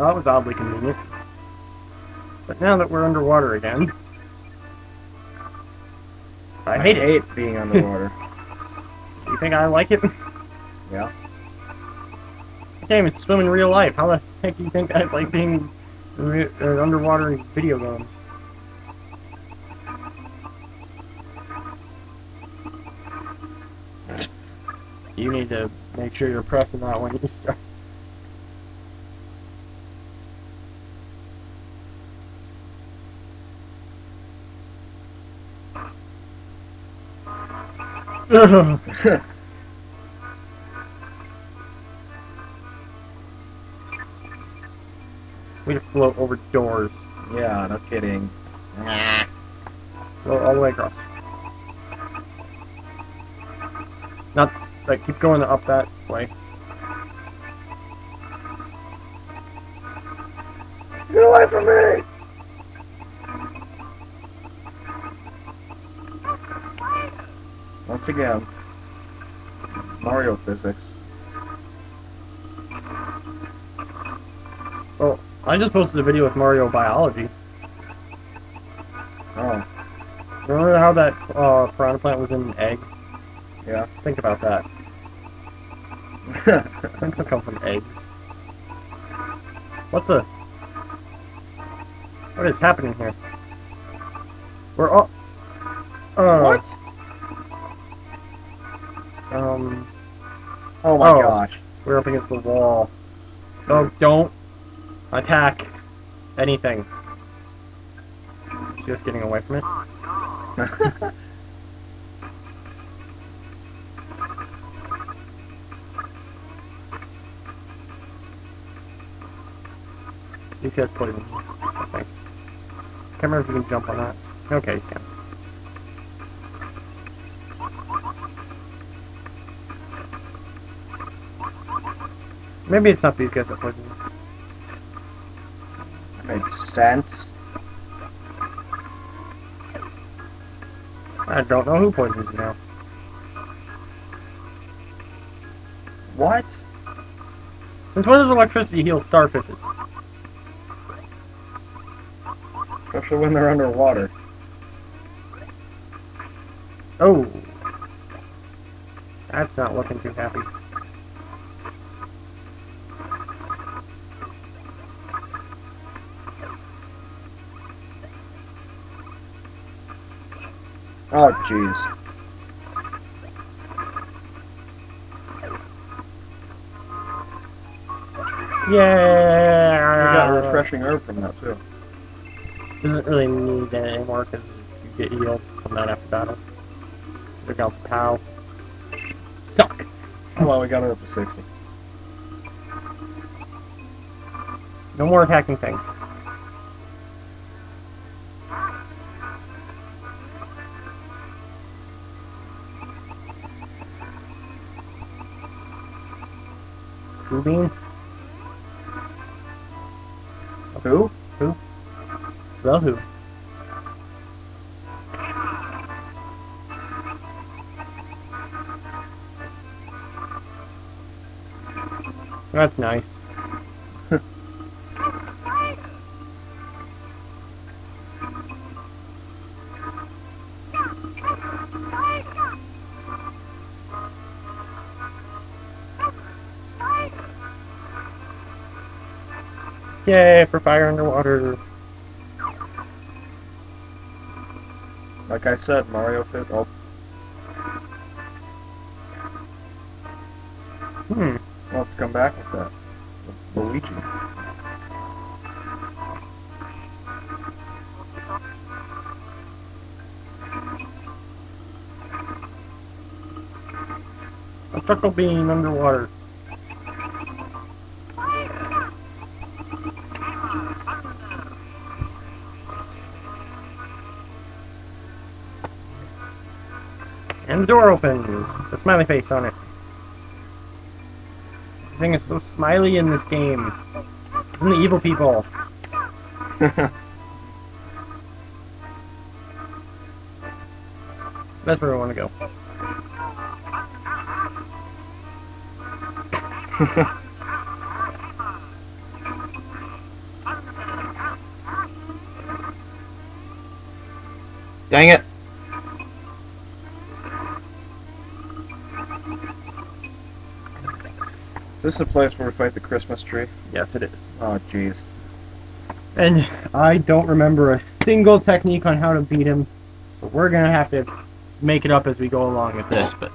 Well, that was oddly convenient. But now that we're underwater again, I hate it. hate being underwater. You think I like it? yeah. I can't even swim in real life. How the heck do you think I like being uh, underwater in video games? You need to make sure you're pressing that when you start. We to float over doors. yeah, no kidding. Float all the way across. Not like keep going up that way. Get away from me! Once again, Mario physics. Well, I just posted a video with Mario Biology. Oh, Remember how that uh, piranha plant was in an egg? yeah. Think about that. Things don't come from eggs. What the? What is happening here? We're all. Oh. What? Um, oh my Oh. gosh. we're up against the wall. Oh, don't attack anything. Just getting away from it. These guys put it in. I think. Can't remember if you can jump on that. Okay, you can. Maybe it's not these guys that put it. Makes sense. I don't know who poisons you now. What? Since when does electricity heal starfishes? Especially when they're underwater. Oh. That's not looking too happy. Oh, jeez. Yeah. We got a refreshing herb from that, too. Doesn't really need that anymore because you get healed from that after battle. Look out, pow. Suck. Oh, well, we got it up to 60. No more attacking things. Who? Who? The who? That's nice. Yay for fire underwater. Like I said, Mario fit. Oh, Hmm. let's come back with that. With Luigi. A chuckle bean underwater. the door opens. The smiley face on it. I is so smiley in this game. And the evil people. That's where I want to go. Dang it. This is the place where we fight the Christmas tree. Yes, it is. Oh, jeez. And I don't remember a single technique on how to beat him, so we're gonna have to make it up as we go along with this, but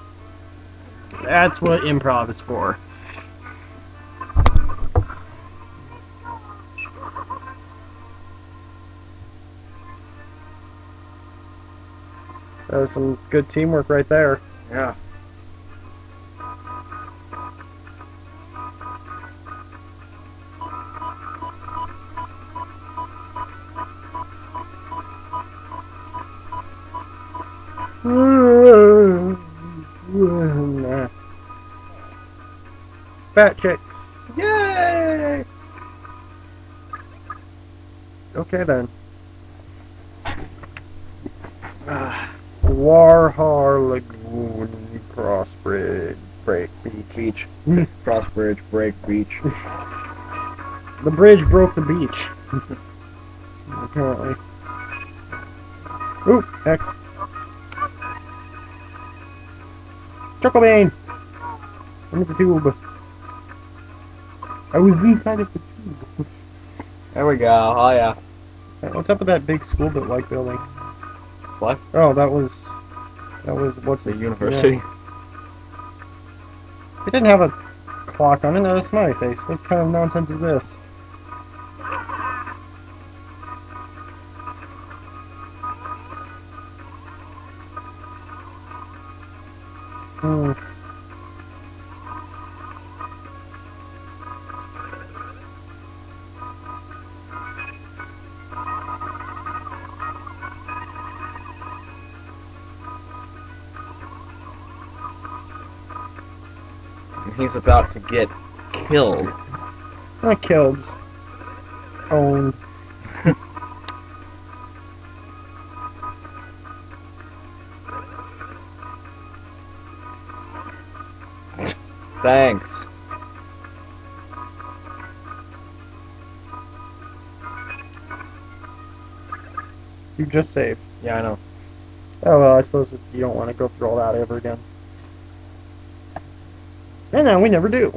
that's what improv is for. That was some good teamwork right there. Yeah. Fat chicks. Yay! Okay then. Ah, Gwarhar Lagoon Crossbridge Break Beach. beach. Crossbridge, break, beach. The bridge broke the beach. Apparently. Ooh, heck. Chucklebean! I'm in the tube. I was inside of the tube. There we go. Oh, yeah. What's up with that big school built like building? What? Oh, that was that was what's The it? university. It didn't have a clock on it. That's my face. What kind of nonsense is this? Hmm. he's about to get killed. Not killed. Owned. Thanks. You just saved. Yeah, I know. Oh well, I suppose if you don't want to go through all that ever again. And then we never do.